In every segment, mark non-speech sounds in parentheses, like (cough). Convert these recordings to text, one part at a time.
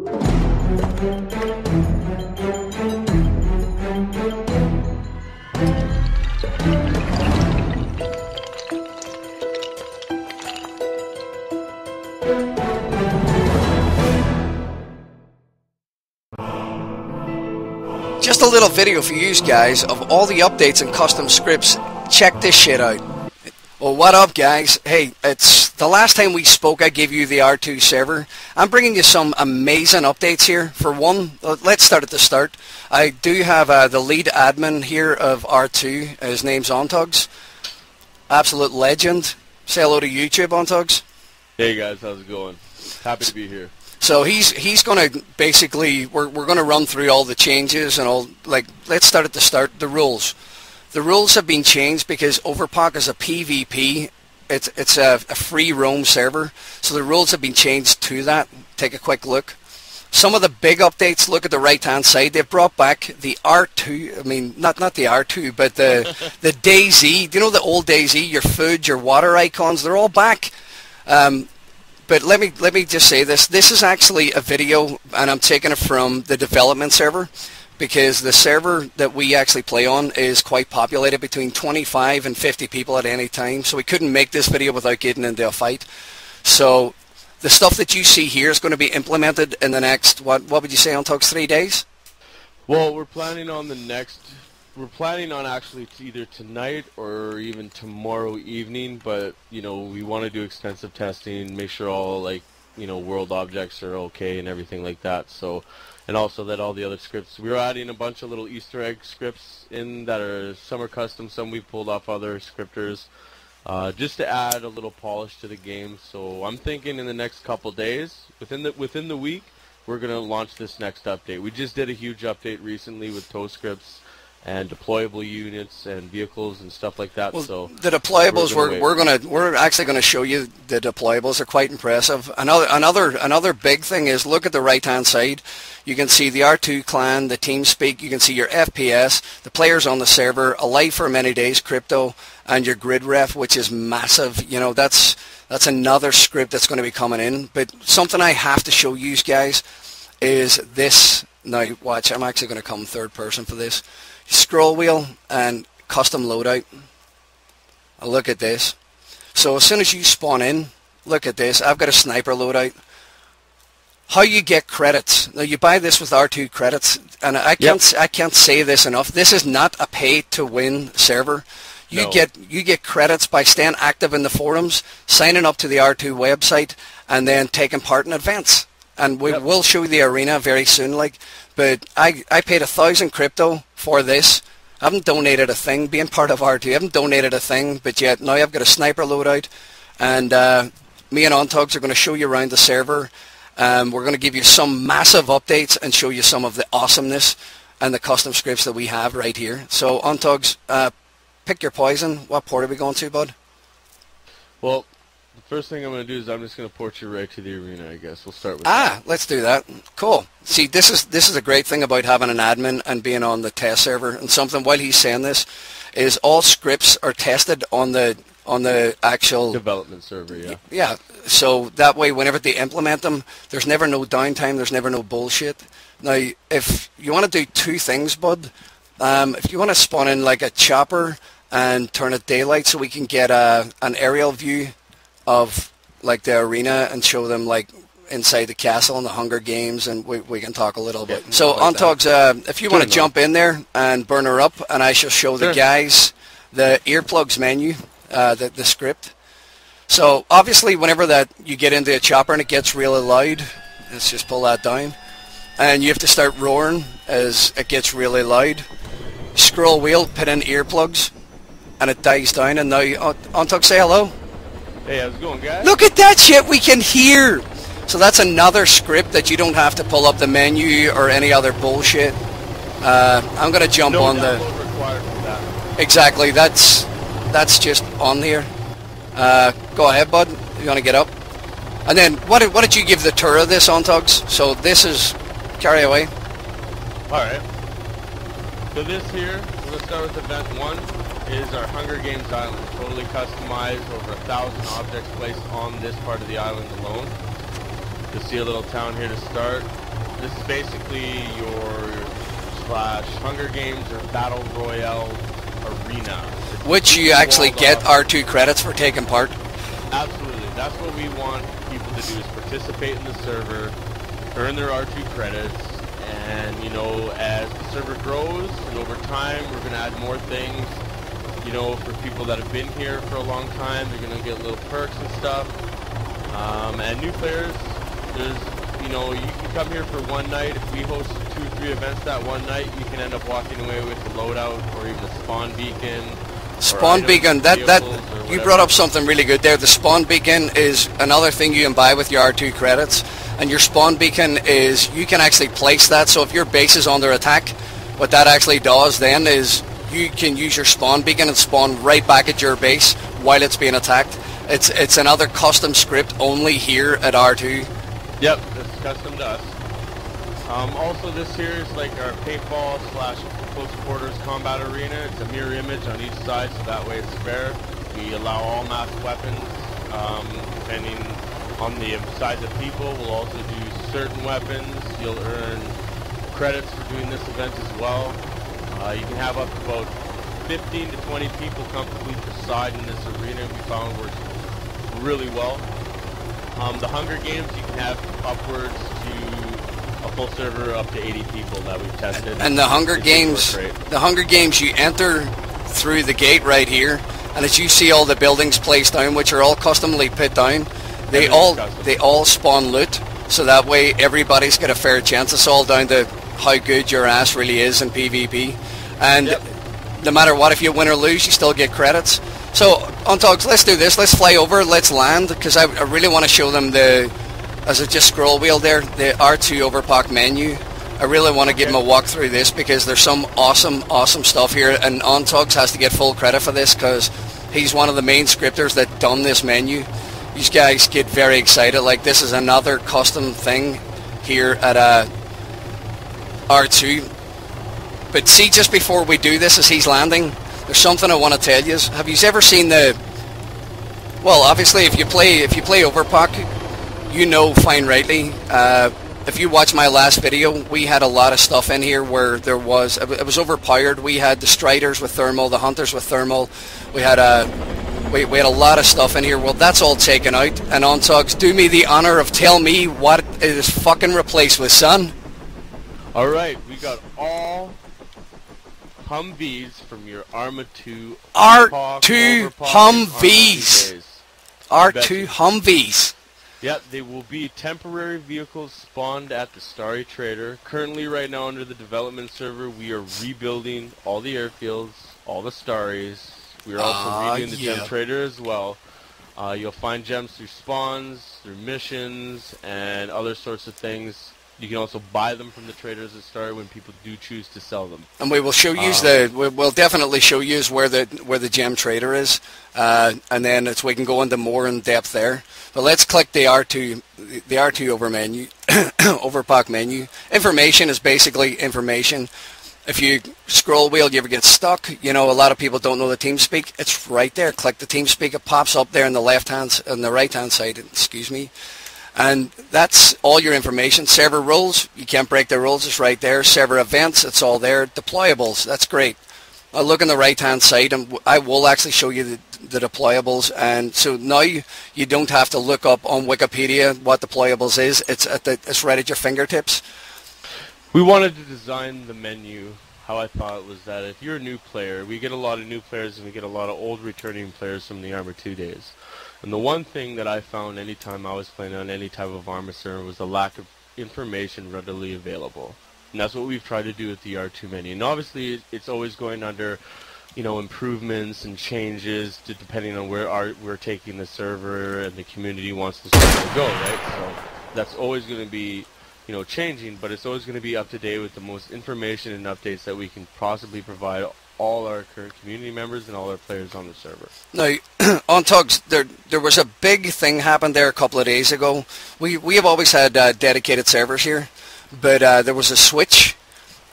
Just a little video for you guys of all the updates and custom scripts. Check this shit out. Well, what up, guys? Hey, it's the last time we spoke, I gave you the R2 server. I'm bringing you some amazing updates here. For one, uh, let's start at the start. I do have uh, the lead admin here of R2. His name's Untugs. Absolute legend. Say hello to YouTube, Untugs. Hey guys, how's it going? Happy to be here. So he's he's going to basically we're we're going to run through all the changes and all like let's start at the start the rules. The rules have been changed because Overpoch is a PvP. It's it's a, a free roam server, so the rules have been changed to that. Take a quick look. Some of the big updates. Look at the right hand side. They've brought back the R2. I mean, not not the R2, but the (laughs) the DayZ. Do you know the old DayZ? Your food, your water icons. They're all back. Um, but let me let me just say this. This is actually a video, and I'm taking it from the development server because the server that we actually play on is quite populated between 25 and 50 people at any time. So we couldn't make this video without getting into a fight. So the stuff that you see here is going to be implemented in the next what what would you say Untugs three days? Well, we're planning on the next. We're planning on actually either tonight or even tomorrow evening, but you know we want to do extensive testing, make sure all like you know world objects are okay and everything like that. So, and also that all the other scripts. We're adding a bunch of little Easter egg scripts in that are some are custom, some we pulled off other scripters, uh, just to add a little polish to the game. So I'm thinking in the next couple days, within the within the week, we're gonna launch this next update. We just did a huge update recently with tow scripts and deployable units and vehicles and stuff like that. Well, so the deployables we're we're gonna we're gonna we're actually gonna show you the deployables. They're quite impressive. Another another another big thing is look at the right hand side. You can see the R2 clan, the TeamSpeak. You can see your FPS, the players on the server, alive for many days, crypto, and your grid ref, which is massive. You know that's that's another script that's going to be coming in. But something I have to show you guys is this. Now watch, I'm actually going to come third person for this scroll wheel and custom loadout. Look at this. So as soon as you spawn in, look at this. I've got a sniper loadout. How you get credits? Now you buy this with R2 credits, and I can't I can't say this enough. This is not a pay to win server. You No. get you get credits by staying active in the forums, signing up to the R2 website, and then taking part in events. And we Yep. will show you the arena very soon. Like, but I I paid a thousand crypto for this. I haven't donated a thing. Being part of R2, I haven't donated a thing, but yet now I've got a sniper loadout, and uh, me and Untugs are going to show you around the server. Um, we're going to give you some massive updates and show you some of the awesomeness and the custom scripts that we have right here. So Untugs, uh, pick your poison. What port are we going to, bud? Well, the first thing I'm going to do is I'm just going to port you right to the arena. I guess we'll start with Ah, let's do that. Cool. See, this is this is a great thing about having an admin and being on the test server. And something while he's saying this is all scripts are tested on the on the actual development server. Yeah. yeah. So that way, whenever they implement them, there's never no downtime. There's never no bullshit. Now, if you want to do two things, bud, um, if you want to spawn in like a chopper and turn it daylight so we can get a an aerial view of like the arena and show them like inside the castle and the Hunger Games, and we, we can talk a little bit. Yeah, So, about that. Uh, if you want to jump in there and burn her up, and I shall show the guys the earplugs menu, uh, the the script. So obviously, whenever that you get into a chopper and it gets really loud, let's just pull that down, and you have to start roaring as it gets really loud. Scroll wheel, put in earplugs, and it dies down. And now, on Untug, say hello. Hey, how's it going, guys? Look at that shit we can hear. So that's another script that you don't have to pull up the menu or any other bullshit. Uh, I'm gonna jump no on the. download required for that. Exactly. That's that's just on here. Uh, go ahead, bud. You want to get up? And then what did what did you give the tour of this Untugs? So this is carry away. All right. So this here, we're gonna start with event one. Is our Hunger Games island, totally customized, over a thousand objects placed on this part of the island alone. You'll see a little town here to start. This is basically your slash Hunger Games or Battle Royale arena. Which you actually get R2 credits for taking part. Absolutely. That's what we want people to do is participate in the server, earn their R2 credits, and you know, as the server grows and over time we're gonna add more things. You know, for people that have been here for a long time, they're gonna get little perks and stuff. Um, and new players, there's you know, you can come here for one night. If we host two or three events that one night, you can end up walking away with a loadout or even a spawn beacon. Spawn beacon, that, that, you brought up something really good there. The spawn beacon is another thing you can buy with your R2 credits. And your spawn beacon is, you can actually place that. So if your base is under attack, what that actually does then is you can use your spawn beacon and spawn right back at your base while it's being attacked. It's, it's another custom script only here at R2. Yep, it's custom to us. Um, also, this here is like our paintball slash close quarters combat arena. It's a mirror image on each side, so that way it's fair. We allow all MAS weapons, um, depending on the size of people. We'll also do certain weapons. You'll earn credits for doing this event as well. Uh, you can have up to about 15 to 20 people comfortably per side in this arena. We found works really well. Um, the Hunger Games, you can have upwards to a full server up to 80 people that we've tested. And the Hunger Games, the Hunger Games, you enter through the gate right here, and as you see all the buildings placed down, which are all customly put down, they all custom. they all spawn loot, so that way everybody's got a fair chance. It's all down to how good your ass really is in PvP, and yep. no matter what, if you win or lose, you still get credits. So, Untugs, let's do this. Let's fly over. Let's land because I, I, really want to show them the, as I just scroll wheel there, the R2 Overpoch menu. I really want to give okay. them a walk through this because there's some awesome, awesome stuff here. And Untugs has to get full credit for this because he's one of the main scripters that done this menu. These guys get very excited. Like this is another custom thing here at uh, R2. But see, just before we do this, as he's landing, there's something I want to tell you. Have you ever seen the? Well, obviously, if you play if you play Overpoch, you know fine rightly. Uh, if you watch my last video, we had a lot of stuff in here where there was it was overpowered. We had the Striders with thermal, the Hunters with thermal. We had a we, we had a lot of stuff in here. Well, that's all taken out. And Untugs, do me the honor of tell me what it is fucking replaced with, son. All right, we got all Humvees from your Arma 2 R2 Humvees. R2 Humvees. Yep, they will be temporary vehicles spawned at the Stary Trader. Currently, right now, under the development server, we are rebuilding all the airfields, all the Starries. We are also uh, redoing the yeah. Gem Trader as well. Uh, you'll find gems through spawns, through missions, and other sorts of things. You can also buy them from the traders at Star when people do choose to sell them. And we will show you um, the. We'll definitely show you where the where the gem trader is, uh, and then it's, we can go into more in depth there. But let's click the R2 the R2 over menu, (coughs) Overpoch menu. Information is basically information. If you scroll wheel, you ever get stuck? You know, a lot of people don't know the TeamSpeak. It's right there. Click the TeamSpeak. It pops up there on the left hand, on the right hand side. Excuse me. And that's all your information. Server rules, you can't break the rules, it's right there. Server events, it's all there. Deployables, that's great. Look on the right-hand side and I will actually show you the, the deployables. And so now you, you don't have to look up on Wikipedia what deployables is. It's, at the, it's right at your fingertips. We wanted to design the menu how I thought was that if you're a new player, we get a lot of new players and we get a lot of old returning players from the Arma 2 days. And the one thing that I found anytime I was playing on any type of Arma server was the lack of information readily available. And that's what we've tried to do with the R2 menu. And obviously, it's always going under, you know, improvements and changes to, depending on where our, we're taking the server and the community wants the server to go, right? So that's always going to be, you know, changing, but it's always going to be up to date with the most information and updates that we can possibly provide all our current community members and all our players on the server. Now, (clears throat) Untugs, there there was a big thing happened there a couple of days ago. We we have always had uh, dedicated servers here, but uh, there was a switch.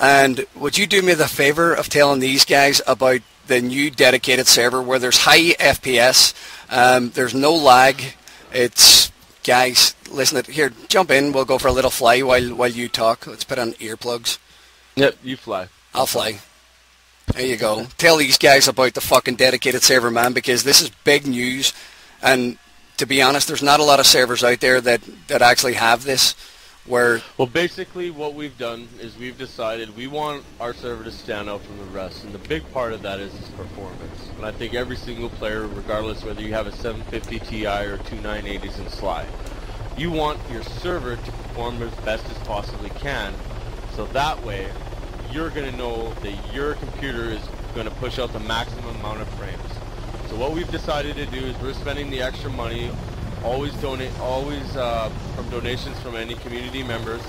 And would you do me the favor of telling these guys about the new dedicated server where there's high FPS, um, there's no lag, it's guys, listen. To, here, jump in. We'll go for a little fly while while you talk. Let's put on earplugs. Yep, you fly. I'll fly. There you go. Tell these guys about the fucking dedicated server, man, because this is big news. And to be honest, there's not a lot of servers out there that that actually have this. Where well, basically, what we've done is we've decided we want our server to stand out from the rest, and the big part of that is its performance. And I think every single player, regardless whether you have a 750 Ti or two 980s in SLI, you want your server to perform as best as possibly can, so that way you're going to know that your computer is going to push out the maximum amount of frames. So what we've decided to do is we're spending the extra money always donate, always uh, from donations from any community members,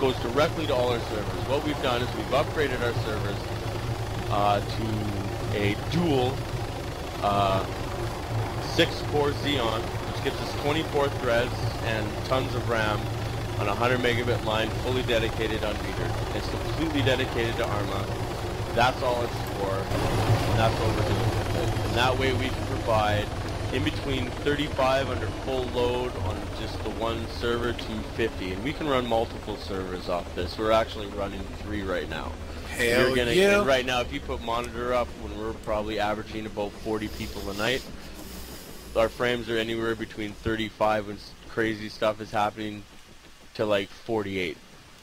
goes directly to all our servers. What we've done is we've upgraded our servers uh, to a dual uh, six-core Xeon, which gives us 24 threads and tons of RAM on a 100 megabit line, fully dedicated on unmetered. It's completely dedicated to Arma. That's all it's for, and that's what we're doing with it. And that way we can provide in between 35 under full load on just the one server to 50 and we can run multiple servers off this we're actually running three right now Hell You're gonna, yeah. right now if you put monitor up when we're probably averaging about 40 people a night our frames are anywhere between 35 when crazy stuff is happening to like 48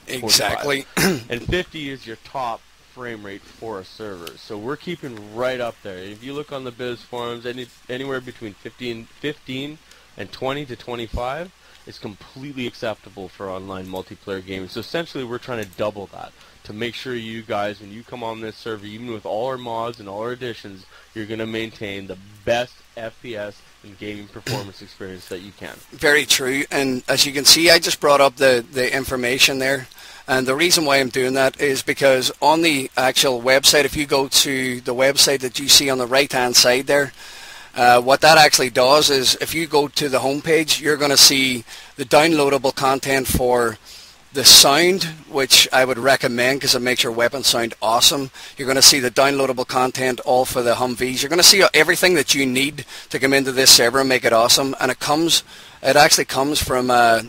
exactly, (clears throat) and 50 is your top frame rate for a server. So we're keeping right up there. If you look on the biz forums, any anywhere between 15, 15 and 20 to 25 is completely acceptable for online multiplayer gaming. So essentially, we're trying to double that to make sure you guys, when you come on this server, even with all our mods and all our additions, you're going to maintain the best FPS and gaming performance experience that you can. very true. And as you can see, I just brought up the the information there. And the reason why I'm doing that is because on the actual website, if you go to the website that you see on the right-hand side there, uh, what that actually does is if you go to the homepage, you're going to see the downloadable content for the sound, which I would recommend because it makes your weapon sound awesome. You're going to see the downloadable content all for the Humvees. You're going to see everything that you need to come into this server and make it awesome. And it comes, it actually comes from uh,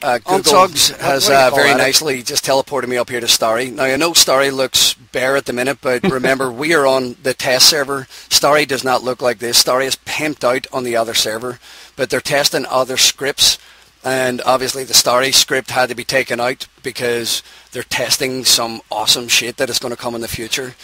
uh, what- has what do you uh, very nicely just teleported me up here to Stary. Now I know Stary looks bare at the minute, but (laughs) remember we are on the test server. Stary does not look like this. Stary is pimped out on the other server, but they're testing other scripts, and obviously the Stary script had to be taken out because they're testing some awesome shit that is going to come in the future.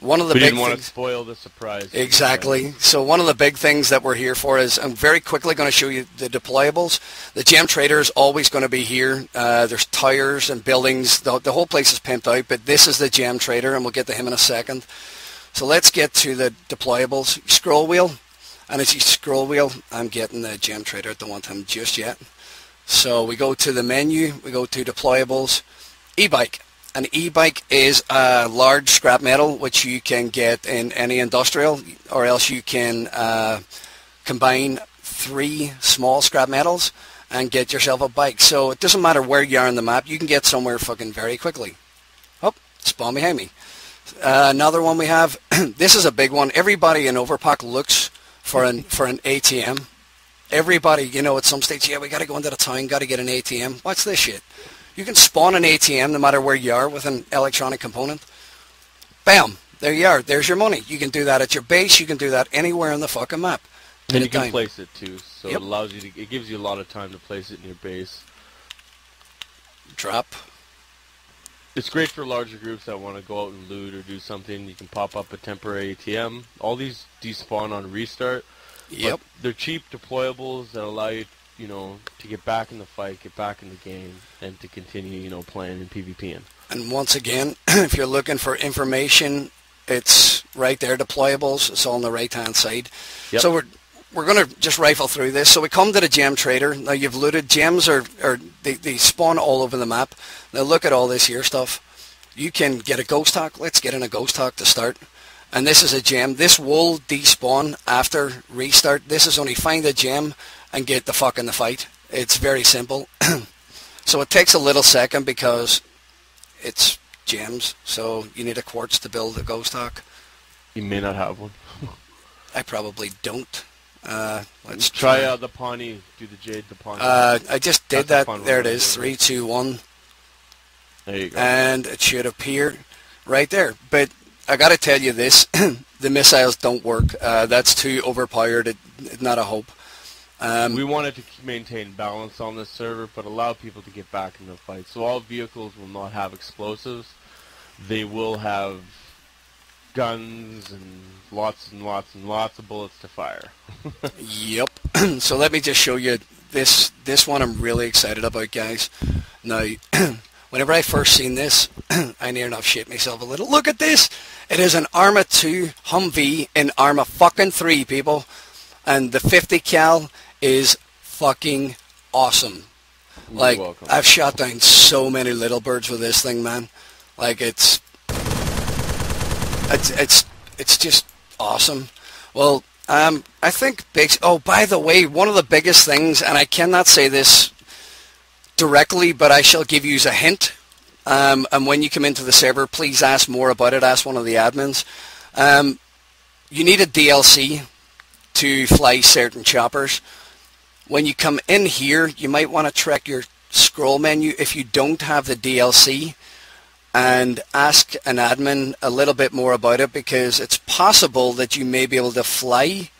One of the we big didn't want to things- spoil the surprise. Exactly. So one of the big things that we're here for is I'm very quickly going to show you the deployables. The gem trader is always going to be here. Uh, there's tires and buildings. The, the whole place is pimped out, but this is the gem trader, and we'll get to him in a second. So let's get to the deployables. Scroll wheel, and as you scroll wheel, I'm getting the gem trader. Don't want him just yet. So we go to the menu. We go to deployables, e-bike. An e-bike is a large scrap metal which you can get in any industrial, or else you can uh, combine three small scrap metals and get yourself a bike. So it doesn't matter where you are on the map, you can get somewhere fucking very quickly. Oh, spawn behind me. Uh, another one we have. (clears throat) this is a big one. Everybody in Overpoch looks for an for an ATM. Everybody, you know, at some stage, yeah, we got to go into the town, got to get an ATM. What's this shit? You can spawn an ATM no matter where you are with an electronic component. Bam! There you are. There's your money. You can do that at your base. You can do that anywhere on the fucking map. And you can place it too, so Yep. it allows you to. It gives you a lot of time to place it in your base. Drop. It's great for larger groups that want to go out and loot or do something. You can pop up a temporary ATM. All these despawn on restart. But Yep. they're cheap deployables that allow you, you know, to get back in the fight, get back in the game, and to continue, you know, playing and PvPing. And once again, (clears throat) if you're looking for information, it's right there, deployables. It's all on the right-hand side. Yep. So we're we're going to just rifle through this. So we come to the gem trader. Now you've looted gems, are, are they, they spawn all over the map. Now look at all this here stuff. You can get a ghost hawk. Let's get in a ghost hawk to start. And this is a gem. This will despawn after restart. This is only find a gem and get the fuck in the fight. It's very simple. (clears throat) so it takes a little second because it's gems. So you need a quartz to build a ghost hawk. You may not have one. (laughs) I probably don't. Uh, let's try out the Pawnee. Do the Jade the Pawnee. Uh, I just did That's that. There it is. Three, two, one, there you go. and it should appear right there. But I got to tell you this: (clears throat) the missiles don't work. Uh, that's too overpowered. It, not a hope. Um, we wanted to maintain balance on this server, but allow people to get back in the fight. So all vehicles will not have explosives. They will have guns and lots and lots and lots of bullets to fire. (laughs) Yep. (clears throat) so let me just show you this this one I'm really excited about, guys. Now, (clears throat) whenever I first seen this, (clears throat) I near enough shit myself a little. Look at this. It is an Arma 2 Humvee in Arma fucking 3, people. And the 50 cal is fucking awesome. You're Like, welcome. I've shot down so many little birds with this thing, man. Like, it's, it's, it's, it's just awesome. Well, um, I think big. Oh, by the way, one of the biggest things, and I cannot say this directly, but I shall give you a hint. Um, and when you come into the server, please ask more about it. Ask one of the admins. Um, you need a DLC to fly certain choppers. When you come in here, you might want to check your scroll menu if you don't have the DLC and ask an admin a little bit more about it because it's possible that you may be able to fly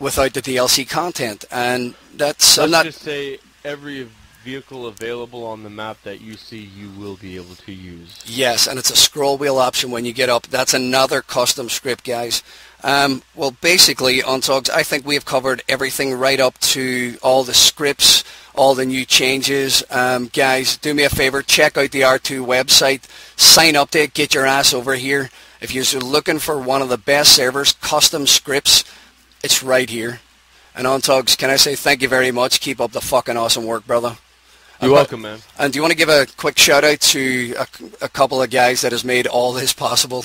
without the DLC content and that's I'm not just say every vehicle available on the map that you see, you will be able to use. Yes, and it's a scroll wheel option when you get up. That's another custom script, guys. Um, well, basically, Untugs, I think we have covered everything right up to all the scripts, all the new changes. Um, guys, do me a favor, check out the R2 website, sign up to it, get your ass over here. If you're looking for one of the best servers, custom scripts, it's right here. And Untugs, can I say thank you very much? Keep up the fucking awesome work, brother. You're welcome, man. and do you want to give a quick shout out to a, a couple of guys that has made all this possible?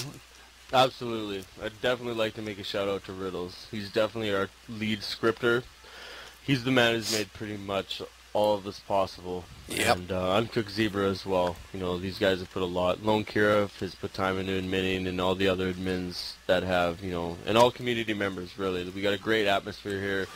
Absolutely. I'd definitely like to make a shout out to Riddles. He's definitely our lead scripter. He's the man who's made pretty much all of this possible. Yep. And uh, Uncooked Zebra as well. You know, these guys have put a lot. Lone Kira has put time into admitting and all the other admins that have, you know, and all community members, really. We got a great atmosphere here, a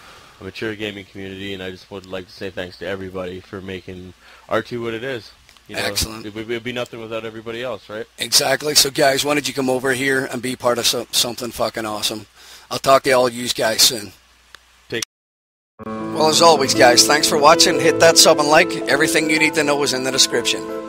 mature gaming community, and I just would like to say thanks to everybody for making R2 what it is. You know, Excellent. It would be nothing without everybody else, right? Exactly. So guys, why don't you come over here and be part of so, something fucking awesome? I'll talk to all you guys soon. Take- Well, as always, guys, thanks for watching. Hit that sub and like. Everything you need to know is in the description.